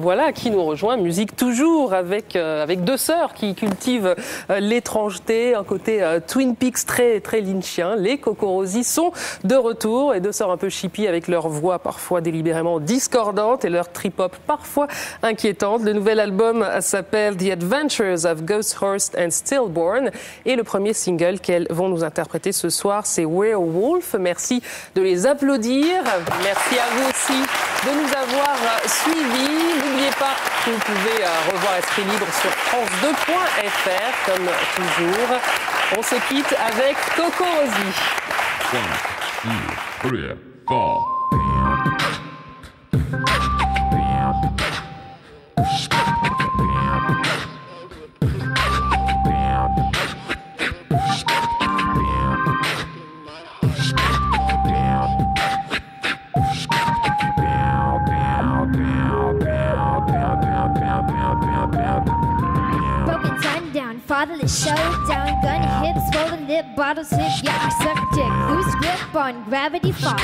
Voilà qui nous rejoint, musique toujours avec, euh, avec deux sœurs qui cultivent euh, l'étrangeté, un côté euh, Twin Peaks très, très lynchien. Les Cocorosi sont de retour et deux sœurs un peu chippy avec leur voix parfois délibérément discordante et leur trip-hop parfois inquiétante. Le nouvel album s'appelle The Adventures of Ghost Horse and Stillborn et le premier single qu'elles vont nous interpréter ce soir, c'est Werewolf. Merci de les applaudir. Merci à vous aussi de nous avoir suivis. N'oubliez pas que vous pouvez euh, revoir Esprit Libre sur France2.fr, comme toujours. On se quitte avec Coco Rosie. One, two, three, four. Fatherless showdown, gun hips, swollen lip, bottle hip, yeah, dick, loose grip on gravity falls.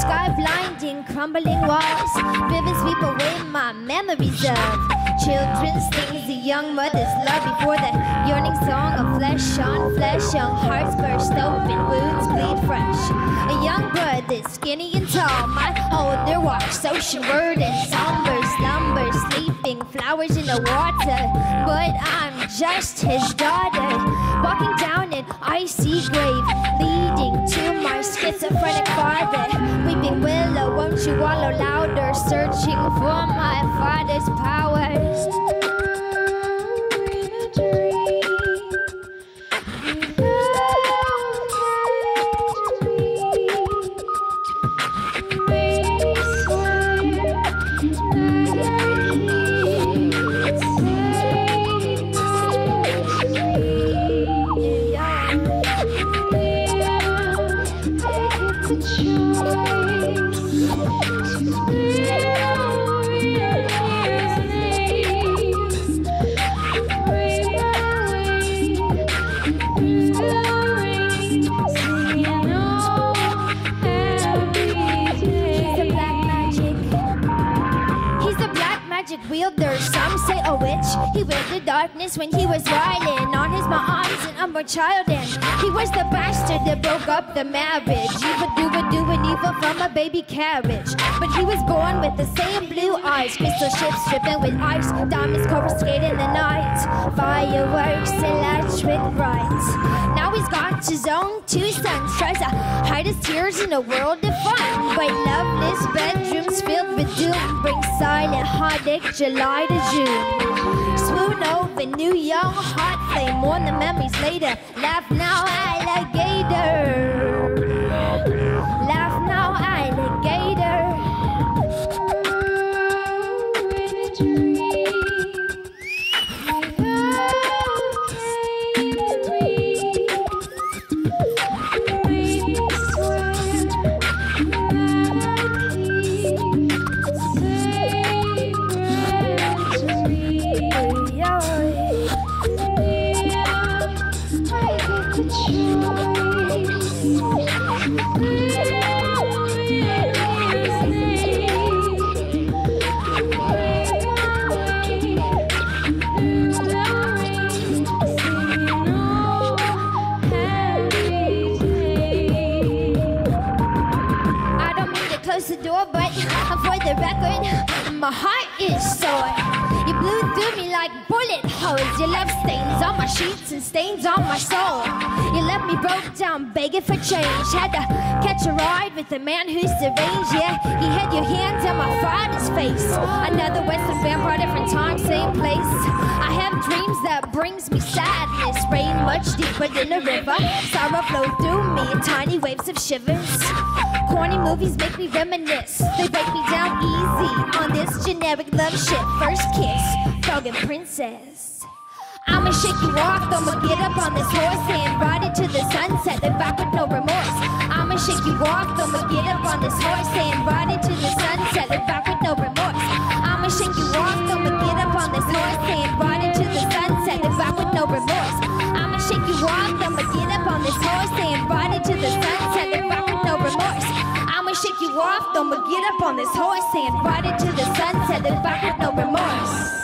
Sky blinding, crumbling walls, vivid sweep away my memories of children's things, the young mother's love before the yearning song of flesh on flesh, young hearts burst open, wounds bleed fresh. A young brother, skinny and tall, my older walks oceanward and somber slumber, sleeping flowers in the water. But I'm just his daughter, walking down an icy grave, leading to my schizophrenic father. Weeping willow, won't you wallow louder, searching for my father's powers? Darkness when he was riding on his mom's and unborn child. And he was the bastard that broke up the marriage. Evil do doing evil from a baby carriage. But he was born with the same blue eyes. Crystal ships dripping with ice. Diamonds coruscating the night. Fireworks, electric bright. Now he's got his own two sons. Tries to hide his tears in a world of fun. But loveless bedrooms filled with doom bring silent heartache July to June. New young hot flame. Warn the memories later. Laugh now, alligator. My heart is sore. You blew through me like bullet holes. Your love stains on my sheets and stains on my soul. You left me broke down, begging for change. Had to catch a ride with a man who's deranged. Yeah, he had your hands on my father's face. Another Western vampire, different time, same place. I have dreams that brings me sadness. Rain much deeper than a river. Sorrow flow through me in tiny waves of shivers. Corny movies make me reminisce. They break me on this generic love shit. First kiss, frog and princess. I'ma shake you off, I'ma get up on this horse and ride it to the sunset, then back with no remorse. I'ma shake you off, I'ma get up on this horse and ride it to the sunset, then back with no remorse. I'ma shake you off, I'ma get up on this horse and ride it I'm gonna get up on this horse and ride it to the sunset if I have no remorse.